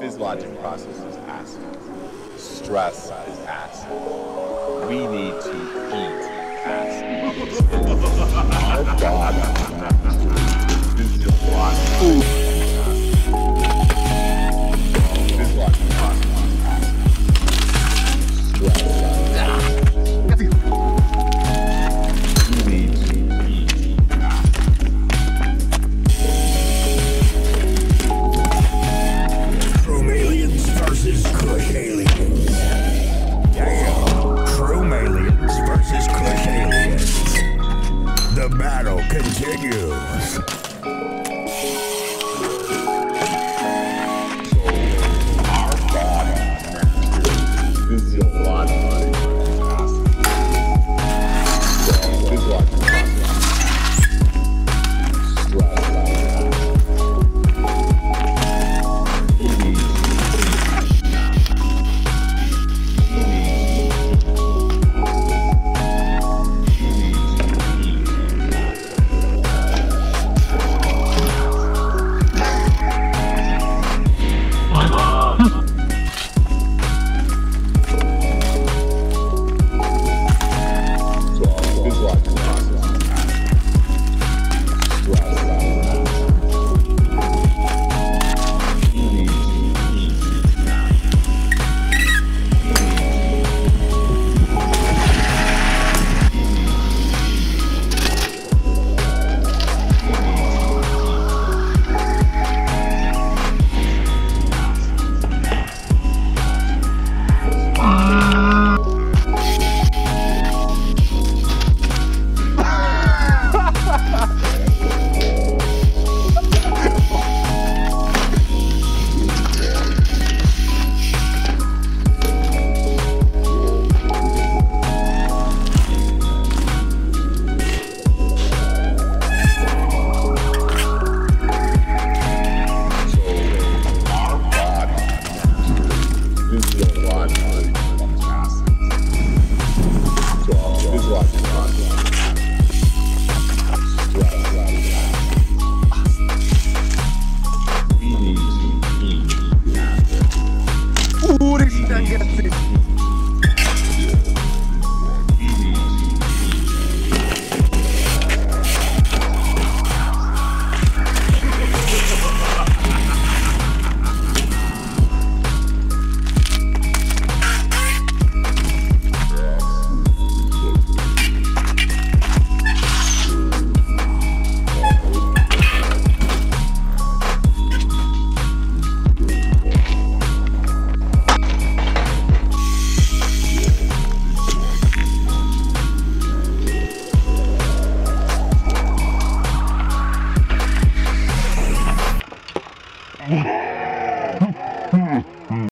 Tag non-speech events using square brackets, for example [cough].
physiologic process is acid. Stress is acid. We need to eat acid. [laughs] Oh, Our body hear you. Mm-hmm. Yeah. [laughs]